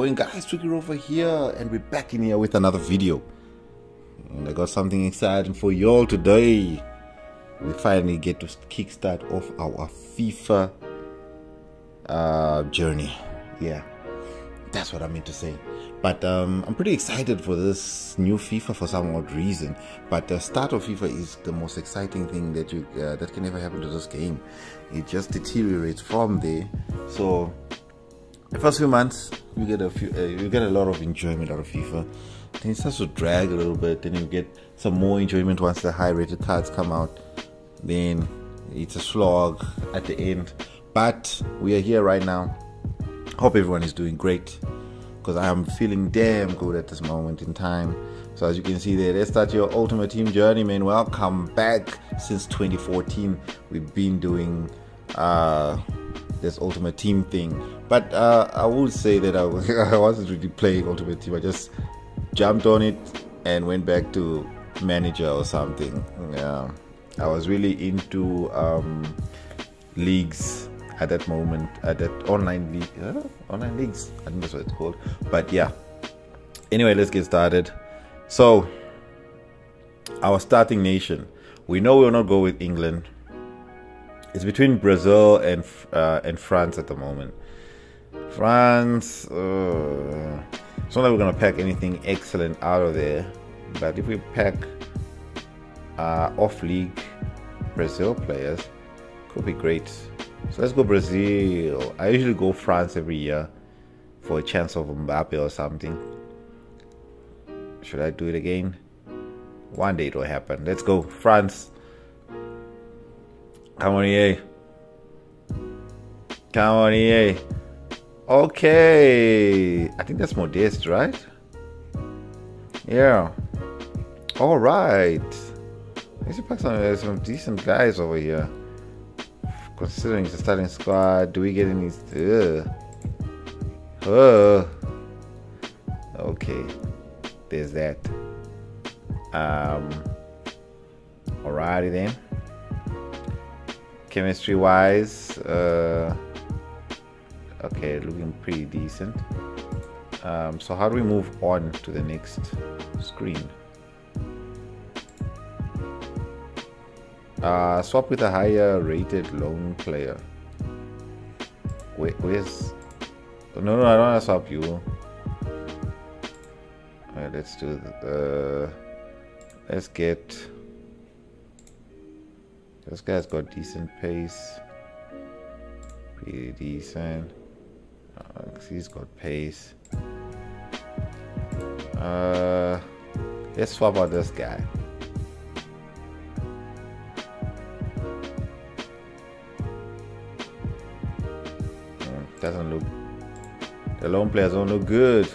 going guys Tricky over here and we're back in here with another video. And I got something exciting for y'all today. We finally get to kickstart off our FIFA uh, journey. Yeah that's what I meant to say. But um, I'm pretty excited for this new FIFA for some odd reason. But the start of FIFA is the most exciting thing that you uh, that can ever happen to this game. It just deteriorates from there. So the first few months you get a few uh, you get a lot of enjoyment out of FIFA. Then it starts to drag a little bit. Then you get some more enjoyment once the high rated cards come out. Then it's a slog at the end. But we are here right now. Hope everyone is doing great because I am feeling damn good at this moment in time. So as you can see there, let's start your Ultimate Team journey, man. Welcome back since 2014. We've been doing uh, this Ultimate Team thing. But uh, I would say that I, I wasn't really playing Ultimate Team. I just jumped on it and went back to Manager or something. Yeah, I was really into um, leagues at that moment. At that online league, uh, online leagues. I think that's what it's called. But yeah. Anyway, let's get started. So, our starting nation. We know we'll not go with England it's between Brazil and uh, and France at the moment. France, uh, it's not that we're gonna pack anything excellent out of there, but if we pack uh, off league Brazil players, could be great. So let's go Brazil. I usually go France every year for a chance of Mbappe or something. Should I do it again? One day it will happen. Let's go France. On, EA. Okay. I think that's Modest, right? Yeah. All right. Let's some, some decent guys over here. Considering the starting squad, do we get any? Uh, uh. Okay. There's that. Um. Alrighty then chemistry wise uh, okay looking pretty decent. Um, so how do we move on to the next screen? Uh, swap with a higher rated loan player. Wait, where's no no I don't want to swap you. Alright, let's do the uh, let's get this guy's got decent pace. Pretty decent. Uh, he's got pace. Uh, let's swap out this guy. Hmm, doesn't look. The lone players don't look good.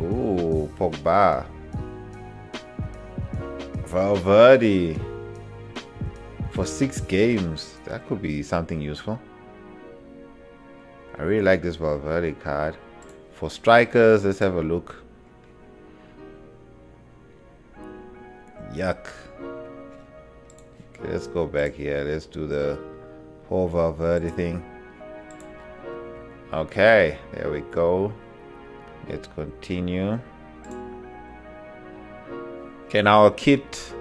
Ooh, Pogba. Valverde for six games. That could be something useful. I really like this Valverde card. For strikers, let's have a look. Yuck. Okay, let's go back here. Let's do the whole Valverde thing. Okay, there we go. Let's continue. Okay, now our kit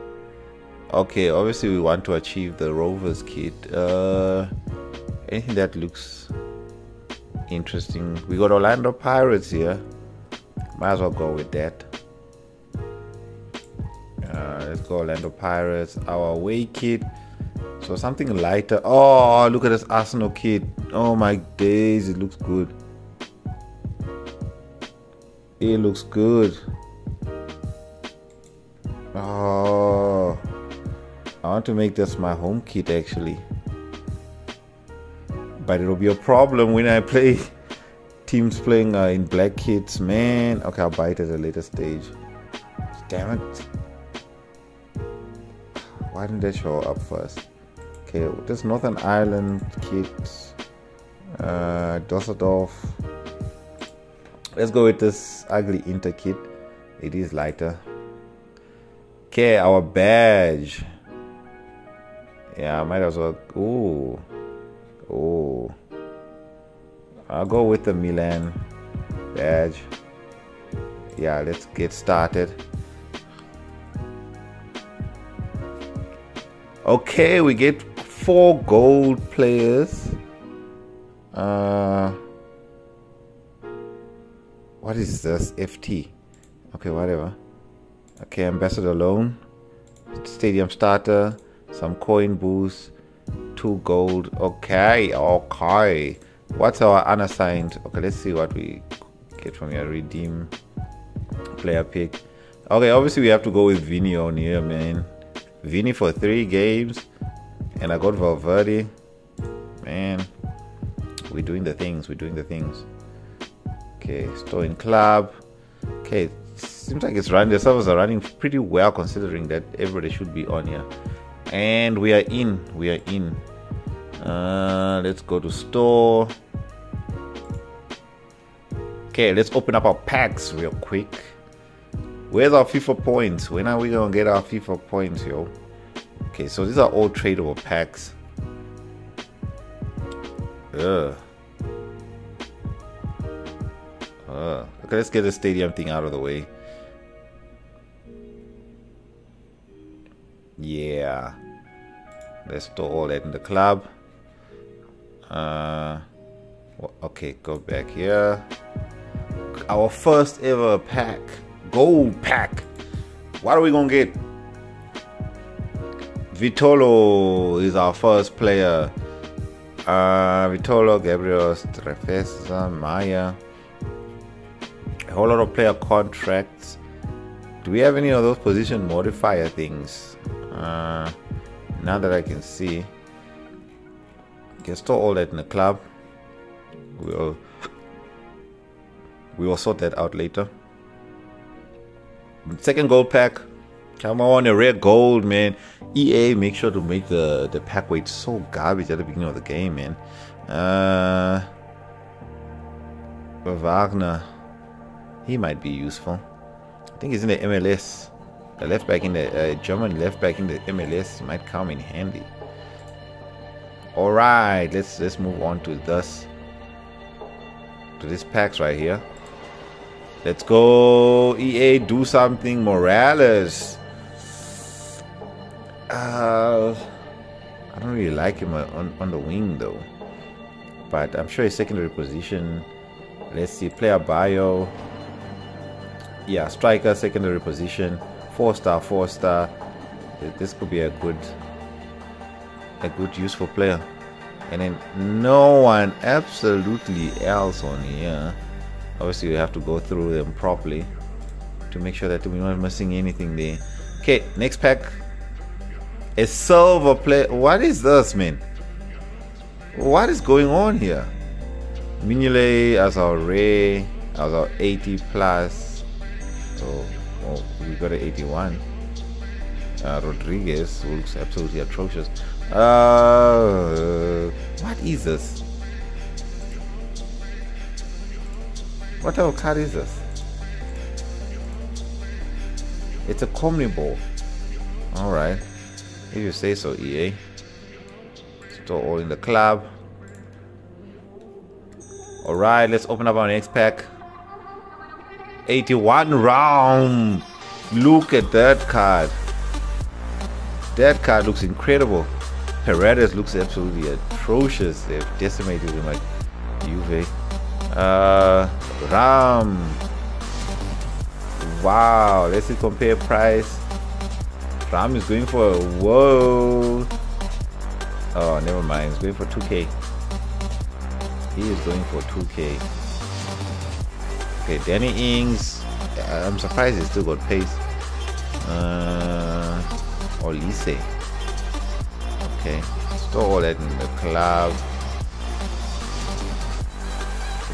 okay obviously we want to achieve the rovers kit. Uh anything that looks interesting? We got orlando pirates here. Might as well go with that. Uh, let's go orlando pirates our away kit. So something lighter. Oh look at this arsenal kit. Oh my days it looks good. It looks good. Oh I want to make this my home kit actually. But it'll be a problem when I play teams playing uh, in black kits. Man, okay, I'll buy it at a later stage. Damn it. Why didn't they show up first? Okay, this Northern Ireland kit. Uh, Dusseldorf. Let's go with this ugly Inter kit. It is lighter. Okay, our badge. Yeah, I might as well. Ooh. Ooh. I'll go with the Milan badge. Yeah, let's get started. Okay, we get four gold players. Uh, what is this? FT. Okay, whatever. Okay, ambassador loan, stadium starter, some coin boost, two gold. Okay, okay. What's our unassigned? Okay, let's see what we get from your redeem player pick. Okay, obviously we have to go with Vini on here, man. Vini for three games, and I got Valverde. Man, we're doing the things. We're doing the things. Okay, store in club. Okay, seems like it's running. The servers are running pretty well considering that everybody should be on here. And we are in. We are in. Uh, let's go to store. Okay, let's open up our packs real quick. Where's our FIFA points? When are we gonna get our FIFA points, yo? Okay, so these are all tradable packs. Ugh. Uh, okay, let's get the stadium thing out of the way. Let's store all that in the club. Uh, okay, go back here. Our first ever pack. Gold pack. What are we going to get? Vitolo is our first player. Uh, Vitolo, Gabriel, Strefezza, Maya. A whole lot of player contracts. Do we have any of those position modifier things? Uh, now that I can see, can store all that in the club. We'll we will sort that out later. Second gold pack. Come on, a rare gold, man. EA, make sure to make the, the pack weight so garbage at the beginning of the game, man. Uh, Wagner, he might be useful. I think he's in the MLS. The left back in the German left back in the MLS might come in handy. All right, let's let's move on to this to this packs right here. Let's go EA do something Morales. Uh, I don't really like him on, on the wing though. But I'm sure his secondary position. Let's see, player bio. Yeah, striker, secondary position four star, four star. This could be a good, a good useful player. And then no one absolutely else on here. Obviously, we have to go through them properly to make sure that we're not missing anything there. Okay, next pack. A silver player. What is this, man? What is going on here? Mignolet as our Ray, as our 80 plus. So Oh, we got an 81. Uh, Rodriguez looks absolutely atrocious. Uh, what is this? What type of card is this? It's a Comedy ball. Alright. If you say so, EA. Store all in the club. Alright, let's open up our next pack. 81 round. Look at that card. That card looks incredible. Paredes looks absolutely atrocious. They've decimated him like Juve. Uh, Ram. Wow. Let's see compare price. Ram is going for a whoa. Oh, never mind. He's going for 2k. He is going for 2k. Okay, Danny Ings. I'm surprised he still got pace. Uh, Olise. Okay, store all that in the club.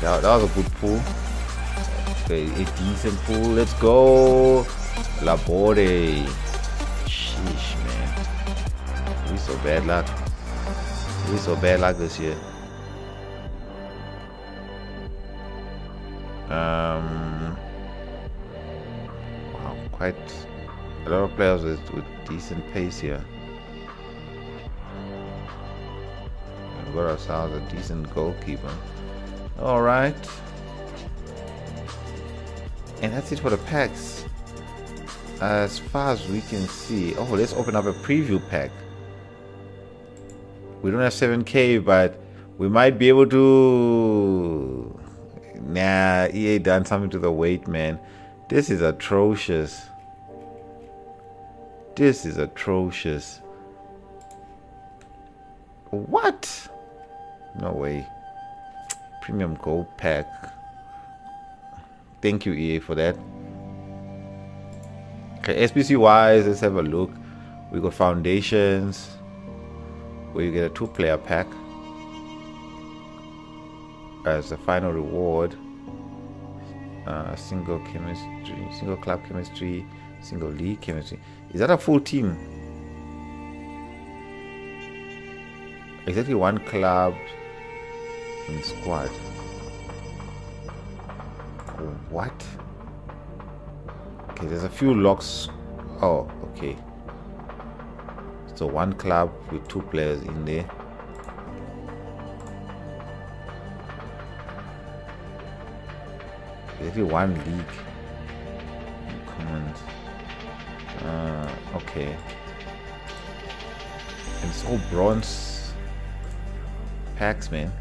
That, that was a good pool. Okay, a decent pool. Let's go. Laborde. Sheesh, man. We so bad luck. We so bad luck this year. Um, wow, quite a lot of players with, with decent pace here. We've got ourselves a decent goalkeeper. All right. And that's it for the packs. As far as we can see. Oh, let's open up a preview pack. We don't have 7k, but we might be able to. Nah, EA done something to the weight, man. This is atrocious. This is atrocious. What? No way. Premium gold pack. Thank you, EA, for that. Okay, SBC wise, let's have a look. We got foundations. Where you get a two player pack as a final reward. Uh, single chemistry, single club chemistry, single league chemistry. Is that a full team? Exactly one club in squad. What? Okay, there's a few locks. Oh, okay. So one club with two players in there. Maybe one league. Command. Uh, okay. It's all bronze packs, man.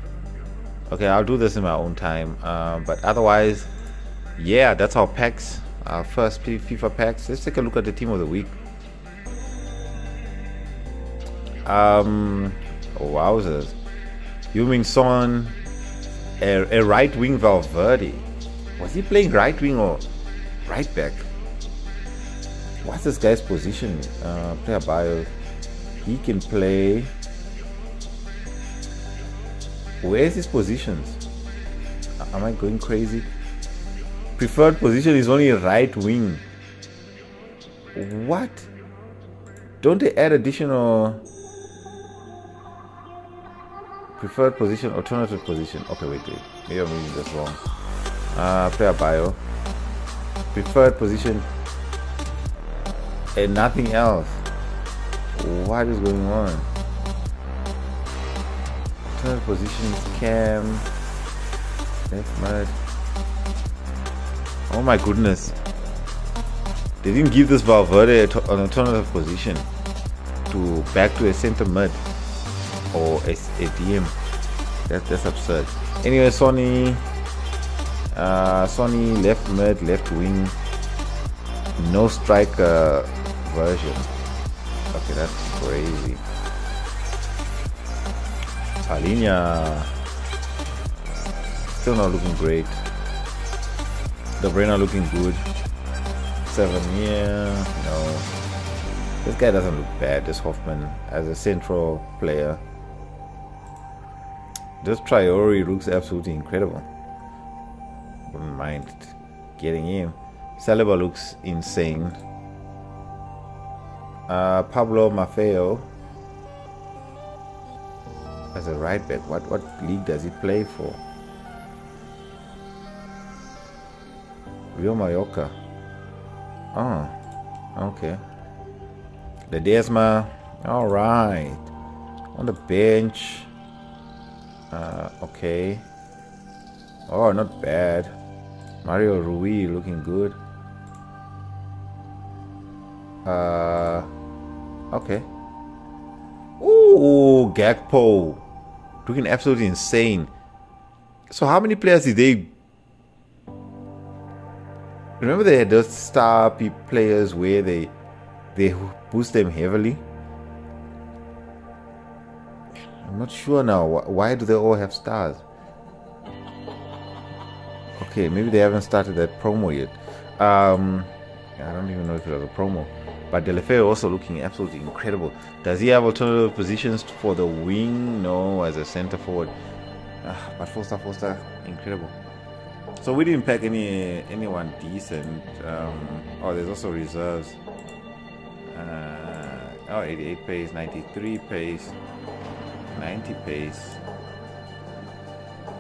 Okay, I'll do this in my own time. Uh, but otherwise, yeah, that's our packs. Our first FIFA packs. Let's take a look at the team of the week. Um, oh, wowzers. Heung-min Son, a, a right wing Valverde. Was he playing right wing or right back? What's this guy's position? Uh, player bio. He can play. Where's his positions? Am I going crazy? Preferred position is only right wing. What? Don't they add additional preferred position, alternative position? Okay, wait, wait. Maybe I'm reading this wrong uh, player bio, preferred position, and nothing else. What is going on? Third positions, cam, left mud. Oh my goodness. They didn't give this Valverde an alternative position to back to a center mid or a, a DM. That, that's absurd. Anyway, Sonny uh, Sonny left mid, left wing, no striker version. Okay, that's crazy. Palhinha still not looking great. The Brenner looking good. Seven year, no. This guy doesn't look bad, this Hoffman, as a central player. This Traore looks absolutely incredible wouldn't mind getting him. Saliba looks insane. Uh, Pablo Maffeo as a right back. What what league does he play for? Real Mallorca. Oh, okay. Ledesma. All right. On the bench. Uh, okay. Oh, not bad. Mario Rui looking good. Uh, okay. Ooh, Gakpo. Looking absolutely insane. So how many players did they... Remember they had those star players where they they boost them heavily? I'm not sure now. Why do they all have stars? Okay, maybe they haven't started that promo yet. Um, I don't even know if it was a promo. But Deulofeu also looking absolutely incredible. Does he have alternative positions for the wing? No, as a center forward. Uh, but Foster, Foster, incredible. So we didn't pack any anyone decent. Um, oh, there's also reserves. Uh, oh, 88 pace, 93 pace, 90 pace.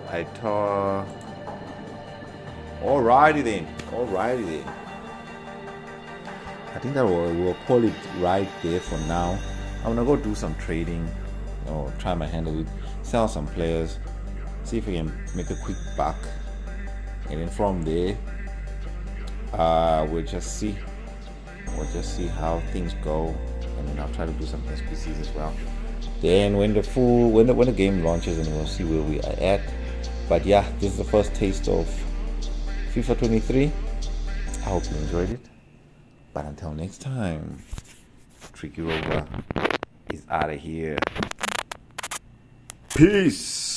I tore Alrighty then. Alrighty then. I think that will we'll call it right there for now. I'm gonna go do some trading or try my hand with sell some players. see if we can make a quick buck and then from there uh, we'll just see we'll just see how things go and then I'll try to do some SBCs as well then when the full when the when the game launches and we'll see where we are at but yeah this is the first taste of FIFA 23 I hope you enjoyed it. But until next time Tricky Rover is out of here. Peace